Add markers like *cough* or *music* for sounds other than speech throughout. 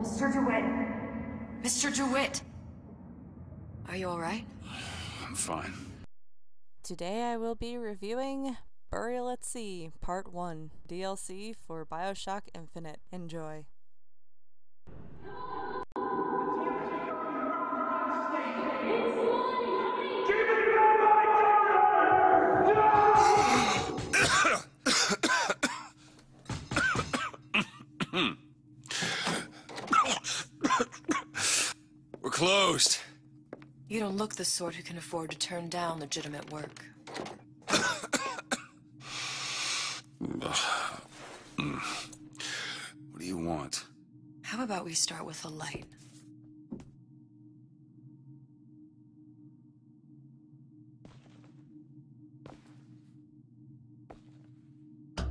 Mr. DeWitt. Mr. DeWitt! Are you alright? I'm fine. Today I will be reviewing Burial at Sea Part 1 DLC for Bioshock Infinite. Enjoy. We're closed. You don't look the sort who can afford to turn down legitimate work. *sighs* What do you want? How about we start with a light? Well,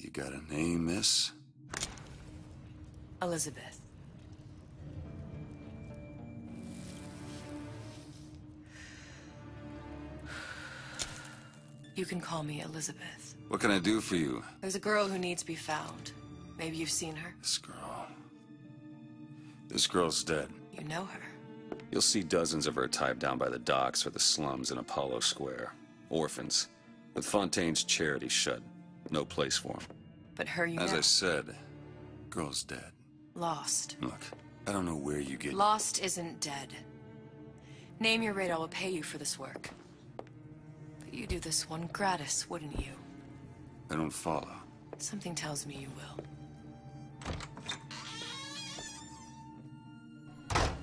you got a name, miss? Elizabeth. You can call me Elizabeth. What can I do for you? There's a girl who needs to be found. Maybe you've seen her. This girl. This girl's dead. You know her. You'll see dozens of her tied down by the docks or the slums in Apollo Square. Orphans. With Fontaine's charity shut. No place for them. But her you know As know. I said, girl's dead. Lost. Look, I don't know where you get. Lost isn't dead. Name your rate, I will pay you for this work. But you do this one gratis, wouldn't you? I don't follow. Something tells me you will.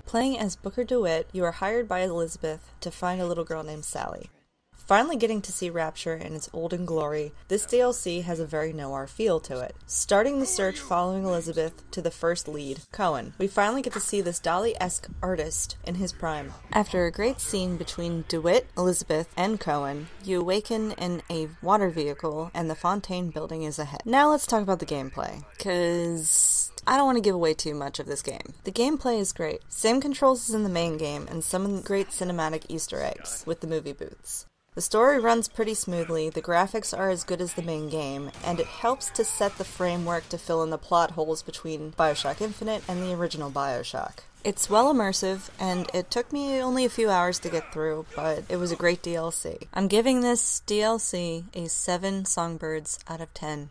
Playing as Booker DeWitt, you are hired by Elizabeth to find a little girl named Sally. Finally getting to see Rapture in its olden glory, this DLC has a very noir feel to it. Starting the search following Elizabeth to the first lead, Cohen, we finally get to see this Dali-esque artist in his prime. After a great scene between DeWitt, Elizabeth, and Cohen, you awaken in a water vehicle and the Fontaine building is ahead. Now let's talk about the gameplay, cause I don't want to give away too much of this game. The gameplay is great. Same controls as in the main game, and some great cinematic Easter eggs with the movie booths. The story runs pretty smoothly, the graphics are as good as the main game, and it helps to set the framework to fill in the plot holes between Bioshock Infinite and the original Bioshock. It's well immersive, and it took me only a few hours to get through, but it was a great DLC. I'm giving this DLC a 7 songbirds out of 10.